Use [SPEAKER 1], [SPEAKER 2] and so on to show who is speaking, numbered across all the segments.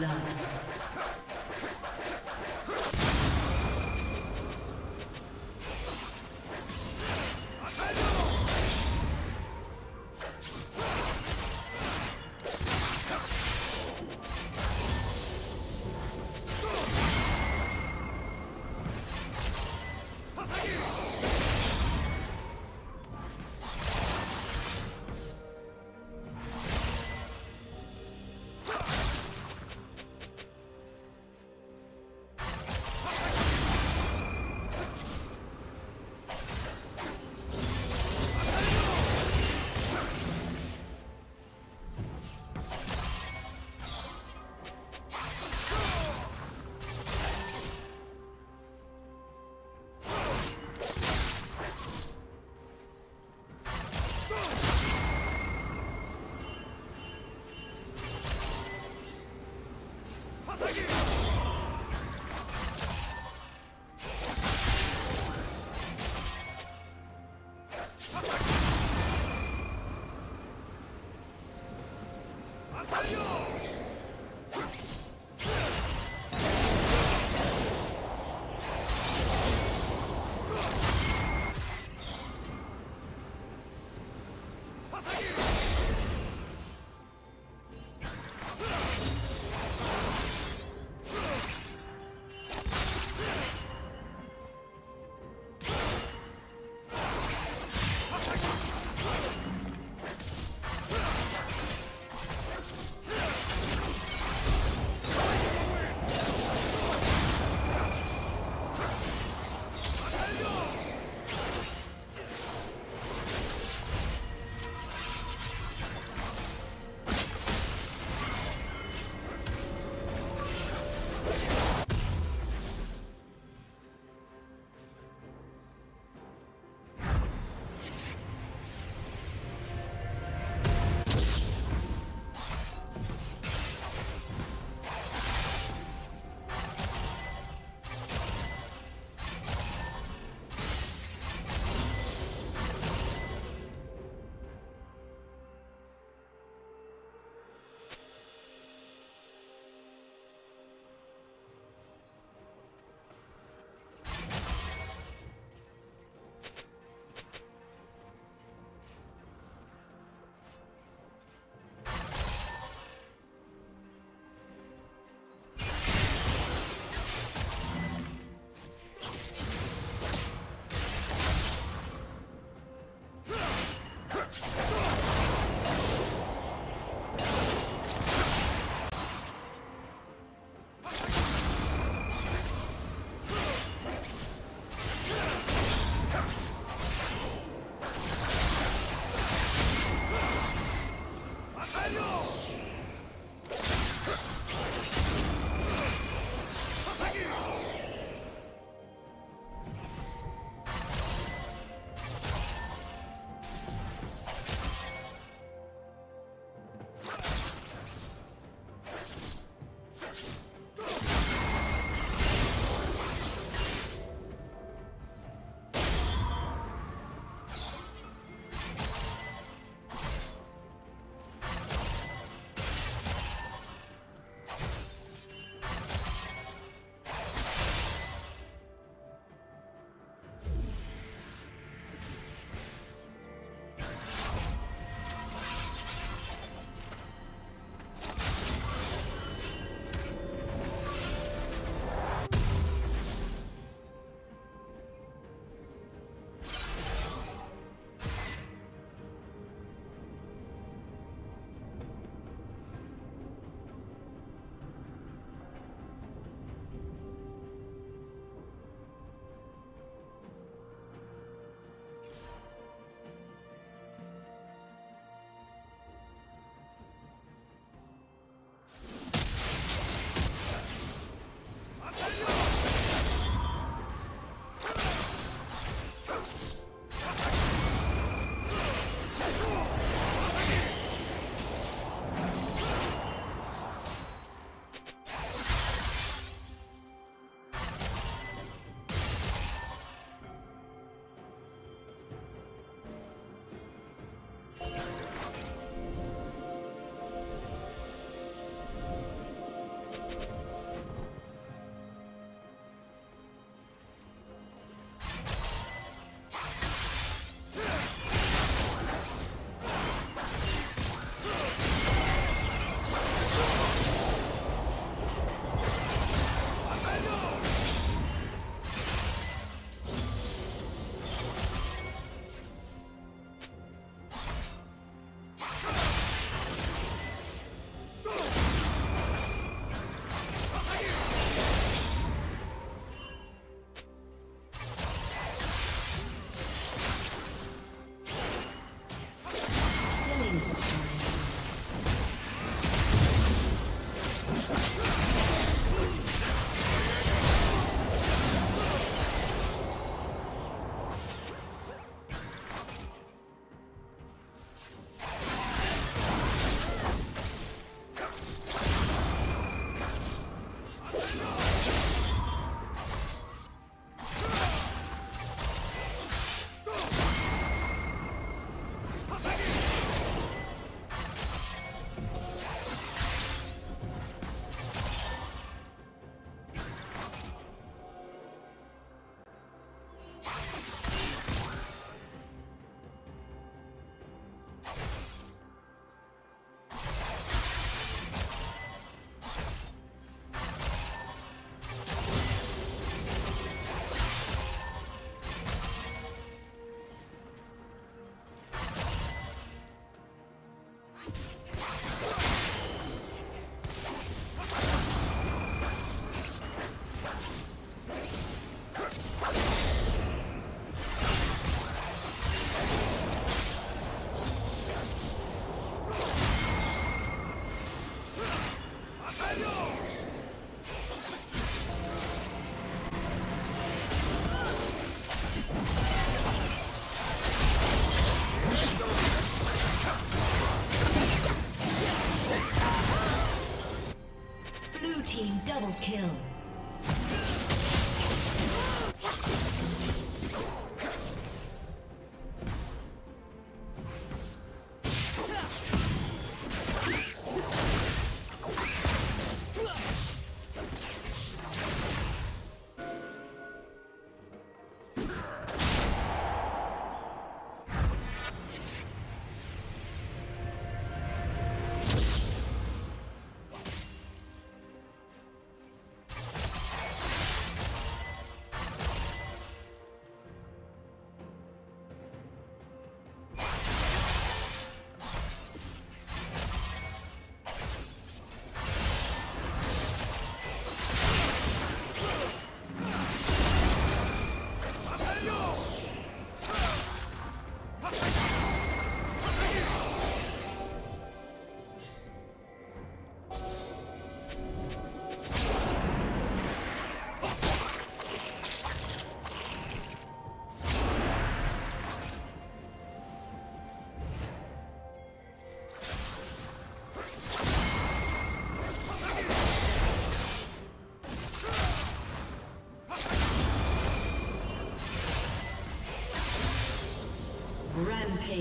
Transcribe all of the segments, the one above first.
[SPEAKER 1] First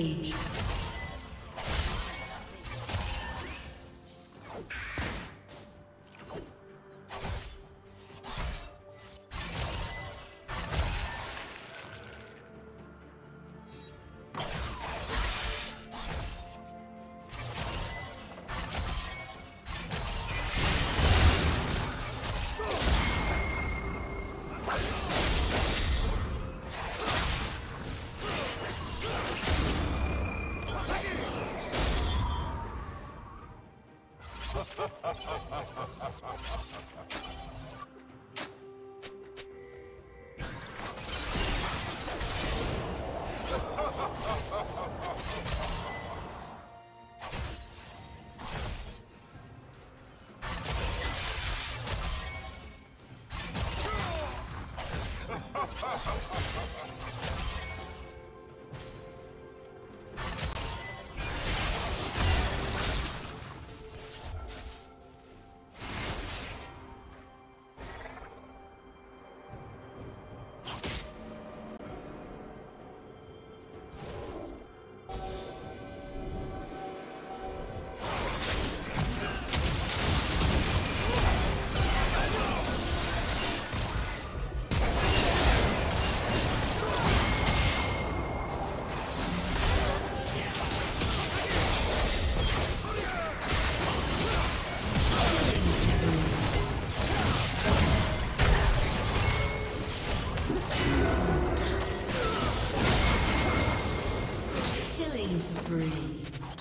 [SPEAKER 1] Rampage. Ha ha ha ha ha! Killing spree.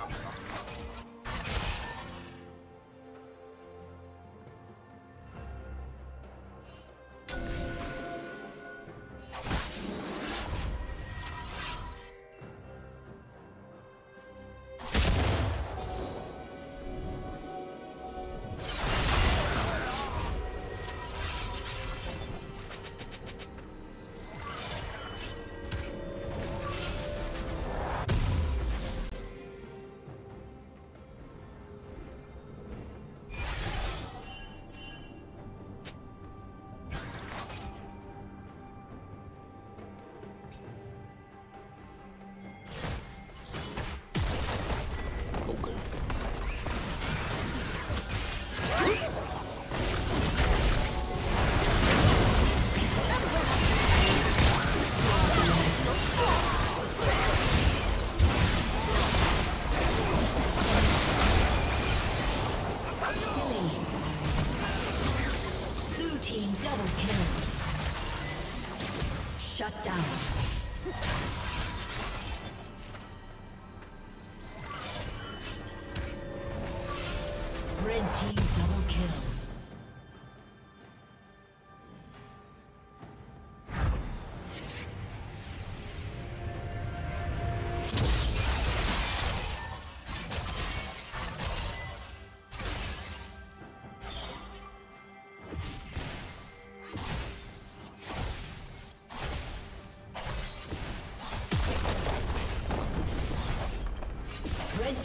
[SPEAKER 1] Dominating.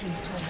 [SPEAKER 1] team's turret.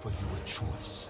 [SPEAKER 1] Offer you a choice.